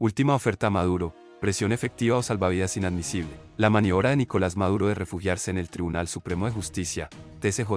Última oferta a Maduro, presión efectiva o salvavidas inadmisible. La maniobra de Nicolás Maduro de refugiarse en el Tribunal Supremo de Justicia, TSJ,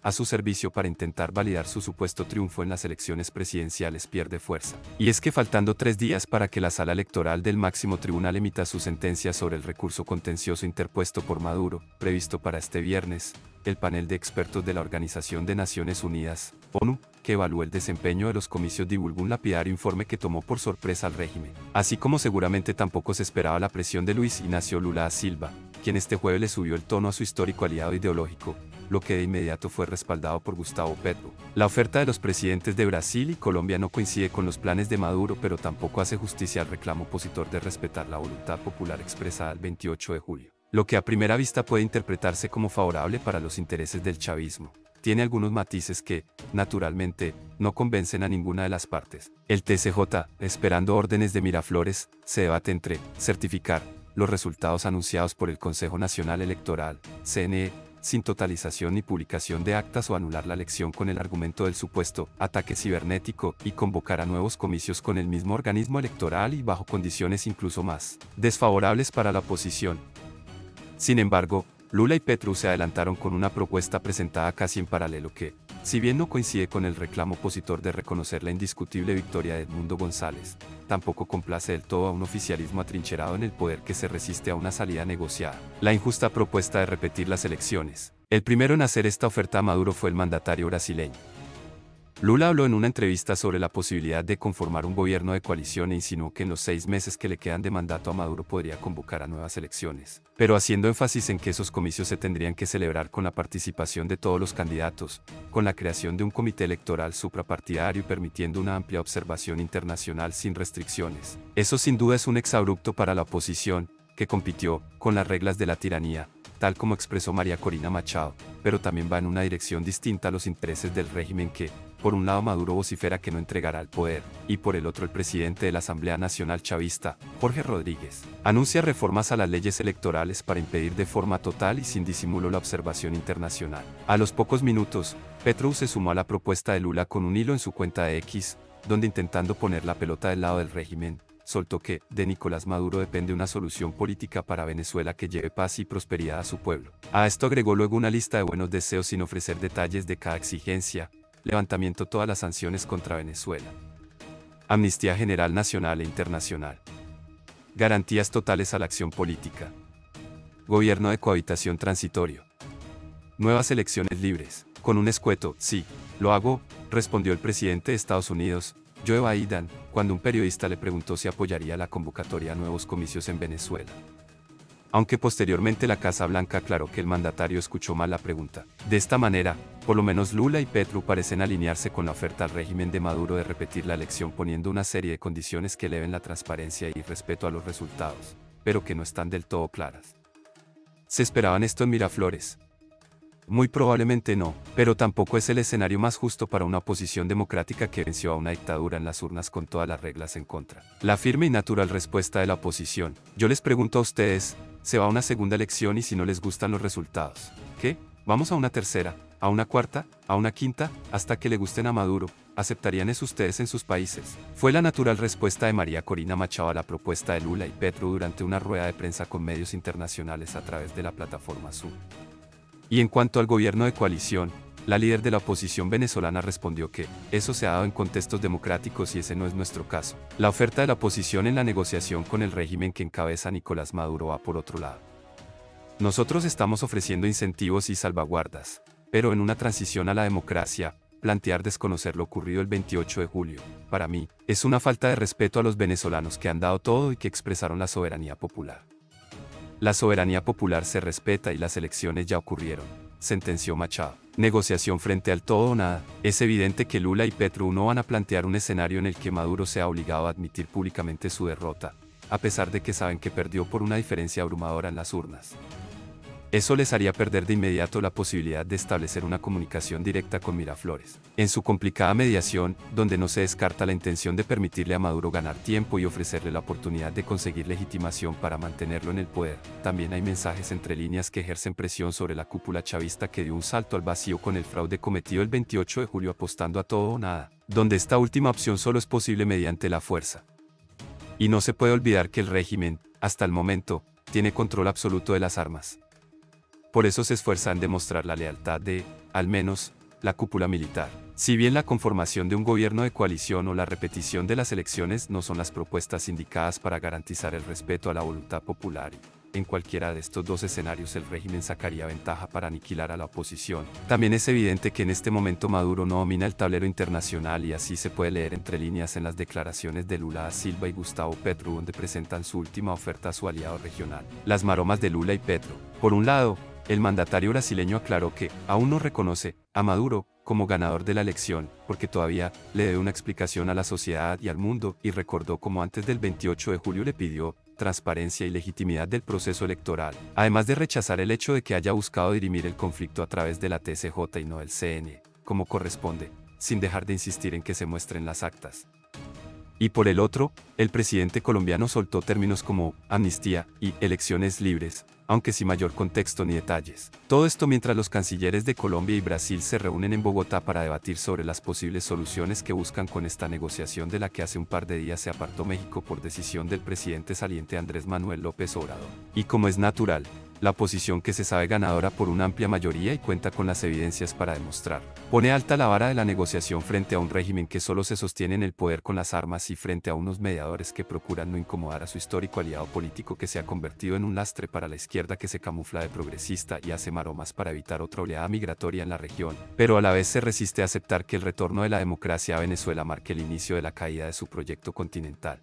a su servicio para intentar validar su supuesto triunfo en las elecciones presidenciales pierde fuerza. Y es que faltando tres días para que la sala electoral del máximo tribunal emita su sentencia sobre el recurso contencioso interpuesto por Maduro, previsto para este viernes, el panel de expertos de la Organización de Naciones Unidas, ONU, que evaluó el desempeño de los comicios divulgó un lapidario informe que tomó por sorpresa al régimen, así como seguramente tampoco se esperaba la presión de Luis Ignacio Lula da Silva, quien este jueves le subió el tono a su histórico aliado ideológico, lo que de inmediato fue respaldado por Gustavo Petro. La oferta de los presidentes de Brasil y Colombia no coincide con los planes de Maduro, pero tampoco hace justicia al reclamo opositor de respetar la voluntad popular expresada el 28 de julio, lo que a primera vista puede interpretarse como favorable para los intereses del chavismo. Tiene algunos matices que, naturalmente, no convencen a ninguna de las partes. El TCJ, esperando órdenes de Miraflores, se debate entre certificar los resultados anunciados por el Consejo Nacional Electoral, CNE, sin totalización ni publicación de actas o anular la elección con el argumento del supuesto ataque cibernético y convocar a nuevos comicios con el mismo organismo electoral y bajo condiciones incluso más desfavorables para la oposición. Sin embargo, Lula y Petru se adelantaron con una propuesta presentada casi en paralelo que, si bien no coincide con el reclamo opositor de reconocer la indiscutible victoria de Edmundo González, tampoco complace del todo a un oficialismo atrincherado en el poder que se resiste a una salida negociada. La injusta propuesta de repetir las elecciones. El primero en hacer esta oferta a Maduro fue el mandatario brasileño. Lula habló en una entrevista sobre la posibilidad de conformar un gobierno de coalición e insinuó que en los seis meses que le quedan de mandato a Maduro podría convocar a nuevas elecciones, pero haciendo énfasis en que esos comicios se tendrían que celebrar con la participación de todos los candidatos, con la creación de un comité electoral suprapartidario y permitiendo una amplia observación internacional sin restricciones. Eso sin duda es un exabrupto para la oposición, que compitió con las reglas de la tiranía, tal como expresó María Corina Machado, pero también va en una dirección distinta a los intereses del régimen que, por un lado Maduro vocifera que no entregará el poder, y por el otro el presidente de la Asamblea Nacional Chavista, Jorge Rodríguez, anuncia reformas a las leyes electorales para impedir de forma total y sin disimulo la observación internacional. A los pocos minutos, Petro se sumó a la propuesta de Lula con un hilo en su cuenta de X, donde intentando poner la pelota del lado del régimen, soltó que, de Nicolás Maduro depende una solución política para Venezuela que lleve paz y prosperidad a su pueblo. A esto agregó luego una lista de buenos deseos sin ofrecer detalles de cada exigencia, levantamiento todas las sanciones contra Venezuela. Amnistía general nacional e internacional. Garantías totales a la acción política. Gobierno de cohabitación transitorio. Nuevas elecciones libres. Con un escueto, sí, lo hago, respondió el presidente de Estados Unidos, Joe Biden, cuando un periodista le preguntó si apoyaría la convocatoria a nuevos comicios en Venezuela aunque posteriormente la Casa Blanca aclaró que el mandatario escuchó mal la pregunta. De esta manera, por lo menos Lula y Petro parecen alinearse con la oferta al régimen de Maduro de repetir la elección poniendo una serie de condiciones que eleven la transparencia y respeto a los resultados, pero que no están del todo claras. ¿Se esperaban esto en Miraflores? Muy probablemente no, pero tampoco es el escenario más justo para una oposición democrática que venció a una dictadura en las urnas con todas las reglas en contra. La firme y natural respuesta de la oposición. Yo les pregunto a ustedes, se va a una segunda elección y si no les gustan los resultados, ¿qué? Vamos a una tercera, a una cuarta, a una quinta, hasta que le gusten a Maduro. ¿Aceptarían eso ustedes en sus países? Fue la natural respuesta de María Corina Machado a la propuesta de Lula y Petro durante una rueda de prensa con medios internacionales a través de la plataforma Zoom. Y en cuanto al gobierno de coalición, la líder de la oposición venezolana respondió que, eso se ha dado en contextos democráticos y ese no es nuestro caso. La oferta de la oposición en la negociación con el régimen que encabeza Nicolás Maduro va por otro lado. Nosotros estamos ofreciendo incentivos y salvaguardas, pero en una transición a la democracia, plantear desconocer lo ocurrido el 28 de julio, para mí, es una falta de respeto a los venezolanos que han dado todo y que expresaron la soberanía popular. La soberanía popular se respeta y las elecciones ya ocurrieron, sentenció Machado negociación frente al todo o nada, es evidente que Lula y Petro no van a plantear un escenario en el que Maduro sea obligado a admitir públicamente su derrota, a pesar de que saben que perdió por una diferencia abrumadora en las urnas. Eso les haría perder de inmediato la posibilidad de establecer una comunicación directa con Miraflores. En su complicada mediación, donde no se descarta la intención de permitirle a Maduro ganar tiempo y ofrecerle la oportunidad de conseguir legitimación para mantenerlo en el poder, también hay mensajes entre líneas que ejercen presión sobre la cúpula chavista que dio un salto al vacío con el fraude cometido el 28 de julio apostando a todo o nada, donde esta última opción solo es posible mediante la fuerza. Y no se puede olvidar que el régimen, hasta el momento, tiene control absoluto de las armas. Por eso se esfuerza en demostrar la lealtad de, al menos, la cúpula militar. Si bien la conformación de un gobierno de coalición o la repetición de las elecciones no son las propuestas indicadas para garantizar el respeto a la voluntad popular en cualquiera de estos dos escenarios el régimen sacaría ventaja para aniquilar a la oposición. También es evidente que en este momento Maduro no domina el tablero internacional y así se puede leer entre líneas en las declaraciones de Lula da Silva y Gustavo Petro donde presentan su última oferta a su aliado regional. Las maromas de Lula y Petro. Por un lado, el mandatario brasileño aclaró que aún no reconoce a Maduro como ganador de la elección, porque todavía le debe una explicación a la sociedad y al mundo, y recordó como antes del 28 de julio le pidió transparencia y legitimidad del proceso electoral, además de rechazar el hecho de que haya buscado dirimir el conflicto a través de la TCJ y no del CN, como corresponde, sin dejar de insistir en que se muestren las actas. Y por el otro, el presidente colombiano soltó términos como amnistía y elecciones libres, aunque sin mayor contexto ni detalles. Todo esto mientras los cancilleres de Colombia y Brasil se reúnen en Bogotá para debatir sobre las posibles soluciones que buscan con esta negociación de la que hace un par de días se apartó México por decisión del presidente saliente Andrés Manuel López Obrador. Y como es natural, la posición que se sabe ganadora por una amplia mayoría y cuenta con las evidencias para demostrar. Pone alta la vara de la negociación frente a un régimen que solo se sostiene en el poder con las armas y frente a unos mediadores que procuran no incomodar a su histórico aliado político que se ha convertido en un lastre para la izquierda que se camufla de progresista y hace maromas para evitar otra oleada migratoria en la región, pero a la vez se resiste a aceptar que el retorno de la democracia a Venezuela marque el inicio de la caída de su proyecto continental.